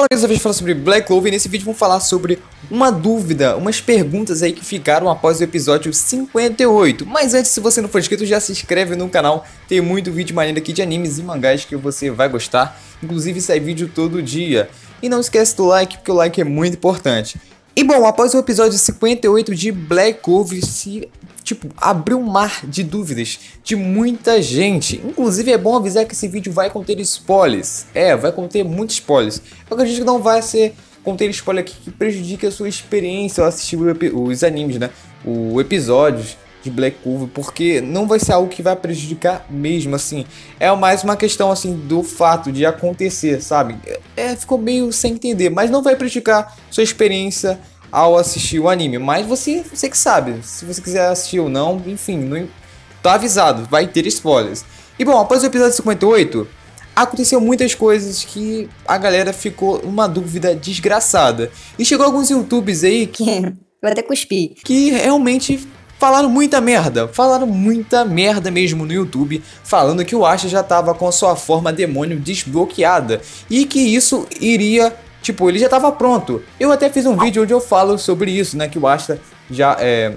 Fala dessa vez falar sobre Black Clover e nesse vídeo vamos falar sobre uma dúvida, umas perguntas aí que ficaram após o episódio 58. Mas antes, se você não for inscrito, já se inscreve no canal, tem muito vídeo maneiro aqui de animes e mangás que você vai gostar. Inclusive sai vídeo todo dia. E não esquece do like, porque o like é muito importante. E bom, após o episódio 58 de Black Clover, se tipo, abriu um mar de dúvidas de muita gente. Inclusive é bom avisar que esse vídeo vai conter spoilers. É, vai conter muitos spoilers. Eu acredito que não vai ser conter spoiler aqui que prejudique a sua experiência ao assistir os animes, né? O episódios de Black Clover, porque não vai ser algo que vai prejudicar mesmo, assim. É mais uma questão, assim, do fato de acontecer, sabe? É, ficou meio sem entender, mas não vai prejudicar sua experiência ao assistir o anime. Mas você, você que sabe, se você quiser assistir ou não, enfim, não, tá avisado, vai ter spoilers. E bom, após o episódio 58, aconteceu muitas coisas que a galera ficou uma dúvida desgraçada. E chegou alguns youtubers aí que. Eu até cuspi. Que realmente falaram muita merda. Falaram muita merda mesmo no YouTube, falando que o Asha já tava com a sua forma demônio desbloqueada. E que isso iria Tipo, ele já estava pronto. Eu até fiz um vídeo onde eu falo sobre isso, né? Que o Astra já é,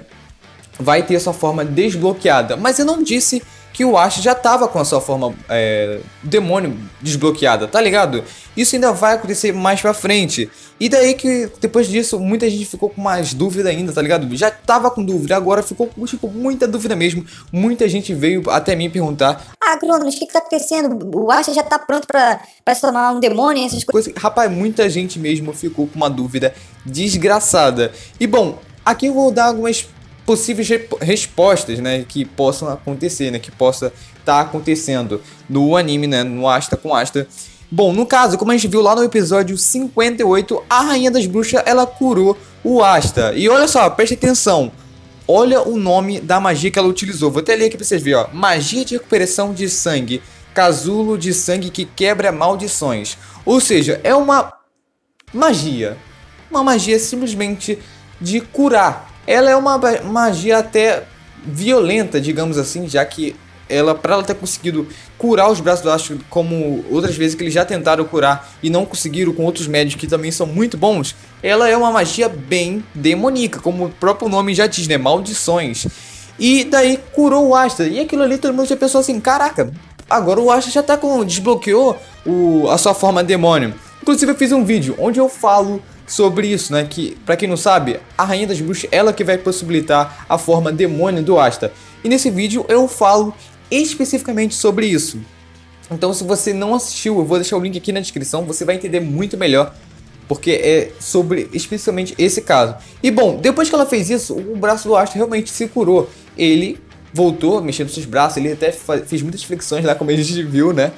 vai ter sua forma desbloqueada. Mas eu não disse que o Ash já tava com a sua forma é, demônio desbloqueada, tá ligado? Isso ainda vai acontecer mais pra frente. E daí que depois disso muita gente ficou com mais dúvida ainda, tá ligado? Já tava com dúvida, agora ficou com tipo, muita dúvida mesmo. Muita gente veio até mim perguntar: Ah, Cronos, o que, que tá acontecendo? O Ash já tá pronto pra, pra se tornar um demônio, essas coisas. Rapaz, muita gente mesmo ficou com uma dúvida desgraçada. E bom, aqui eu vou dar algumas possíveis respostas, né, que possam acontecer, né, que possa estar tá acontecendo no anime, né, no Asta com Asta. Bom, no caso, como a gente viu lá no episódio 58, a Rainha das Bruxas, ela curou o Asta. E olha só, preste atenção. Olha o nome da magia que ela utilizou. Vou até ler aqui pra vocês verem, ó. Magia de recuperação de sangue. Casulo de sangue que quebra maldições. Ou seja, é uma magia. Uma magia simplesmente de curar ela é uma magia até violenta, digamos assim, já que ela, para ela ter conseguido curar os braços do Astro, como outras vezes que eles já tentaram curar e não conseguiram com outros médicos que também são muito bons, ela é uma magia bem demoníaca, como o próprio nome já diz, né? Maldições. E daí curou o Astra. E aquilo ali todo mundo já pensou assim: caraca, agora o Astra já tá com. desbloqueou o, a sua forma demônio. Inclusive eu fiz um vídeo onde eu falo sobre isso, né? Que, para quem não sabe, a Rainha das Bruxas ela que vai possibilitar a forma demônio do Asta. E nesse vídeo eu falo especificamente sobre isso. Então, se você não assistiu, eu vou deixar o link aqui na descrição, você vai entender muito melhor, porque é sobre especialmente esse caso. E bom, depois que ela fez isso, o braço do Asta realmente se curou. Ele voltou mexendo seus braços, ele até fez muitas flexões lá, como a gente viu, né?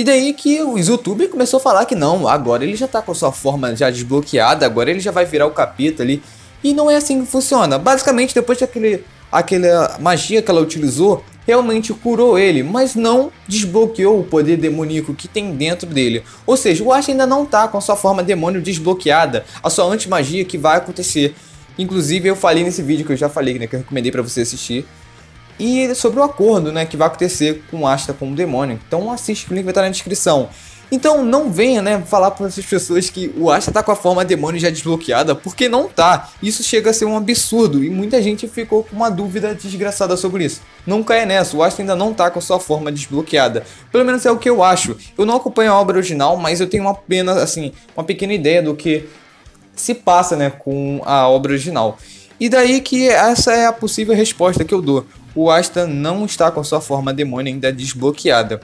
E daí que os youtubers começou a falar que não, agora ele já tá com sua forma já desbloqueada, agora ele já vai virar o capeta ali. E não é assim que funciona. Basicamente, depois daquele aquela magia que ela utilizou, realmente curou ele, mas não desbloqueou o poder demoníaco que tem dentro dele. Ou seja, o Ash ainda não tá com sua forma demônio desbloqueada, a sua anti-magia que vai acontecer. Inclusive eu falei nesse vídeo que eu já falei, né, que eu recomendei para você assistir, e sobre o acordo né, que vai acontecer com Asta com o demônio. Então assiste, o link vai estar na descrição. Então não venha, né, falar para essas pessoas que o Asta tá com a forma demônio já desbloqueada, porque não tá. Isso chega a ser um absurdo e muita gente ficou com uma dúvida desgraçada sobre isso. Não caia nessa, o Asta ainda não tá com sua forma desbloqueada. Pelo menos é o que eu acho. Eu não acompanho a obra original, mas eu tenho uma pena, assim, uma pequena ideia do que se passa, né, com a obra original. E daí que essa é a possível resposta que eu dou o Asta não está com sua forma demônio ainda desbloqueada.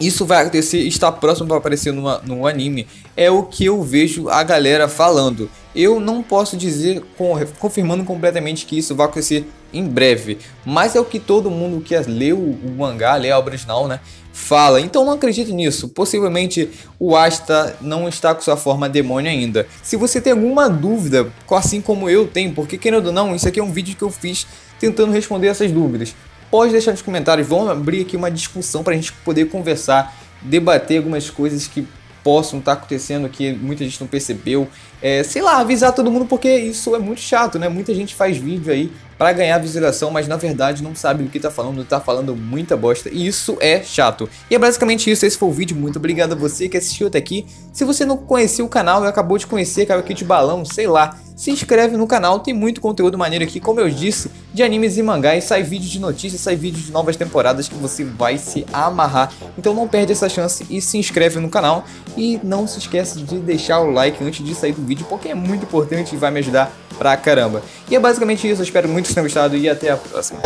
Isso vai acontecer, está próximo para aparecer no, no anime. É o que eu vejo a galera falando. Eu não posso dizer com, confirmando completamente que isso vai acontecer em breve, mas é o que todo mundo que leu o mangá, lê a original, né, fala. Então não acredite nisso. Possivelmente o Asta não está com sua forma demônio ainda. Se você tem alguma dúvida, assim como eu tenho, porque querendo ou não, isso aqui é um vídeo que eu fiz tentando responder essas dúvidas. Pode deixar nos comentários, vamos abrir aqui uma discussão para a gente poder conversar, debater algumas coisas que possam estar tá acontecendo que muita gente não percebeu. É, sei lá, avisar todo mundo porque isso é muito chato, né? Muita gente faz vídeo aí para ganhar visualização, mas na verdade não sabe do que tá falando, tá falando muita bosta e isso é chato. E é basicamente isso, esse foi o vídeo, muito obrigado a você que assistiu até aqui. Se você não conhecia o canal e acabou de conhecer, caiu aqui de balão, sei lá, se inscreve no canal, tem muito conteúdo maneiro aqui, como eu disse, de animes e mangás, sai vídeo de notícias, sai vídeo de novas temporadas que você vai se amarrar. Então não perde essa chance e se inscreve no canal e não se esqueça de deixar o like antes de sair do vídeo, porque é muito importante e vai me ajudar pra caramba. E é basicamente isso, eu espero muito que vocês tenham gostado e até a próxima.